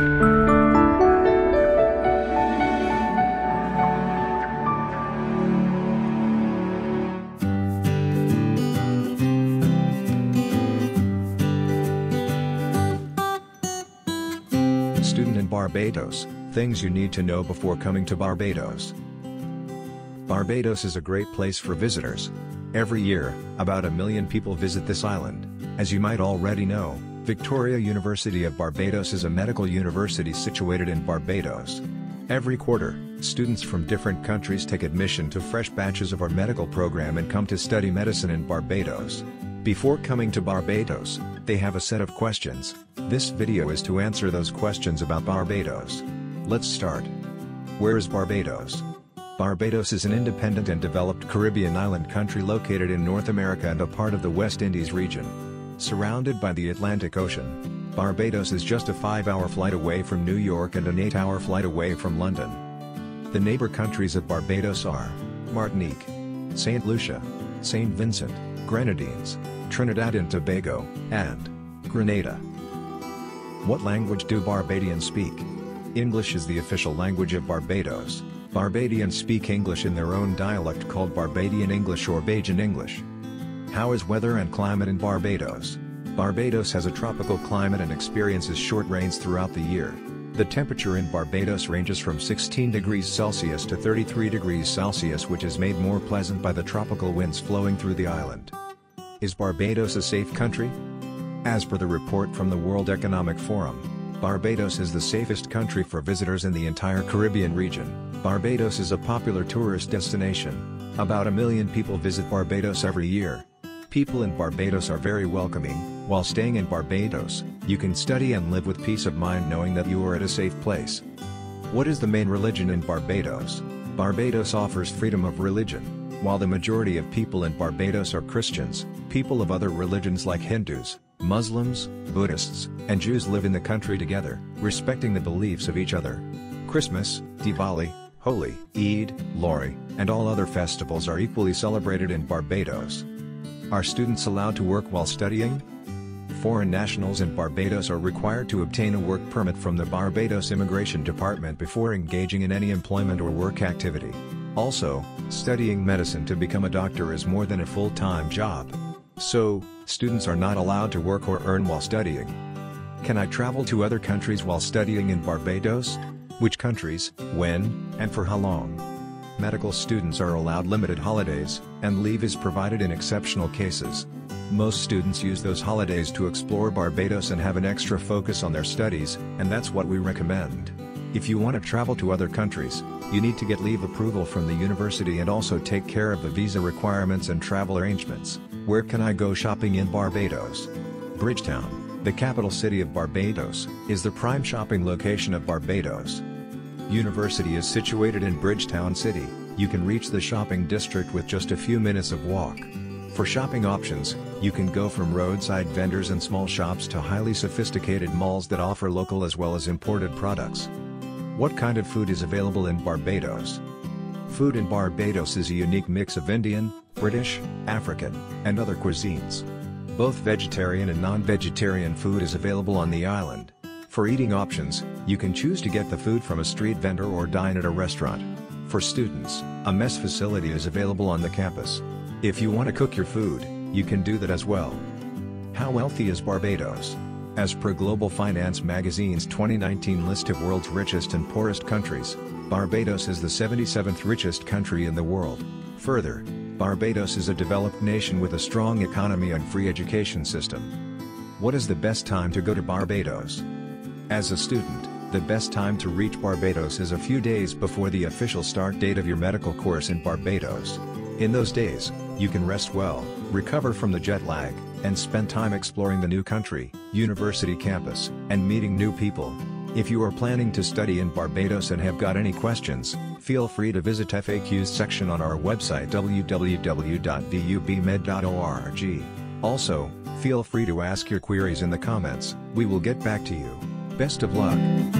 Student in Barbados, things you need to know before coming to Barbados. Barbados is a great place for visitors. Every year, about a million people visit this island. As you might already know, Victoria University of Barbados is a medical university situated in Barbados. Every quarter, students from different countries take admission to fresh batches of our medical program and come to study medicine in Barbados. Before coming to Barbados, they have a set of questions. This video is to answer those questions about Barbados. Let's start. Where is Barbados? Barbados is an independent and developed Caribbean island country located in North America and a part of the West Indies region. Surrounded by the Atlantic Ocean, Barbados is just a 5-hour flight away from New York and an 8-hour flight away from London. The neighbor countries of Barbados are Martinique, St. Lucia, St. Vincent, Grenadines, Trinidad and Tobago, and Grenada. What language do Barbadians speak? English is the official language of Barbados. Barbadians speak English in their own dialect called Barbadian English or Bajan English. How is weather and climate in Barbados? Barbados has a tropical climate and experiences short rains throughout the year. The temperature in Barbados ranges from 16 degrees Celsius to 33 degrees Celsius which is made more pleasant by the tropical winds flowing through the island. Is Barbados a safe country? As per the report from the World Economic Forum, Barbados is the safest country for visitors in the entire Caribbean region. Barbados is a popular tourist destination. About a million people visit Barbados every year. People in Barbados are very welcoming. While staying in Barbados, you can study and live with peace of mind knowing that you are at a safe place. What is the main religion in Barbados? Barbados offers freedom of religion. While the majority of people in Barbados are Christians, people of other religions like Hindus, Muslims, Buddhists, and Jews live in the country together, respecting the beliefs of each other. Christmas, Diwali, Holi, Eid, Lohri, and all other festivals are equally celebrated in Barbados. Are students allowed to work while studying? Foreign nationals in Barbados are required to obtain a work permit from the Barbados Immigration Department before engaging in any employment or work activity. Also, studying medicine to become a doctor is more than a full-time job. So, students are not allowed to work or earn while studying. Can I travel to other countries while studying in Barbados? Which countries, when, and for how long? Medical students are allowed limited holidays, and leave is provided in exceptional cases. Most students use those holidays to explore Barbados and have an extra focus on their studies, and that's what we recommend. If you want to travel to other countries, you need to get leave approval from the university and also take care of the visa requirements and travel arrangements. Where can I go shopping in Barbados? Bridgetown, the capital city of Barbados, is the prime shopping location of Barbados. University is situated in Bridgetown City, you can reach the shopping district with just a few minutes of walk. For shopping options, you can go from roadside vendors and small shops to highly sophisticated malls that offer local as well as imported products. What kind of food is available in Barbados? Food in Barbados is a unique mix of Indian, British, African, and other cuisines. Both vegetarian and non-vegetarian food is available on the island. For eating options, you can choose to get the food from a street vendor or dine at a restaurant. For students, a mess facility is available on the campus. If you want to cook your food, you can do that as well. How wealthy is Barbados? As per Global Finance magazine's 2019 list of world's richest and poorest countries, Barbados is the 77th richest country in the world. Further, Barbados is a developed nation with a strong economy and free education system. What is the best time to go to Barbados? As a student, the best time to reach Barbados is a few days before the official start date of your medical course in Barbados. In those days, you can rest well, recover from the jet lag, and spend time exploring the new country, university campus, and meeting new people. If you are planning to study in Barbados and have got any questions, feel free to visit FAQs section on our website www.vubmed.org. Also, feel free to ask your queries in the comments, we will get back to you. Best of luck.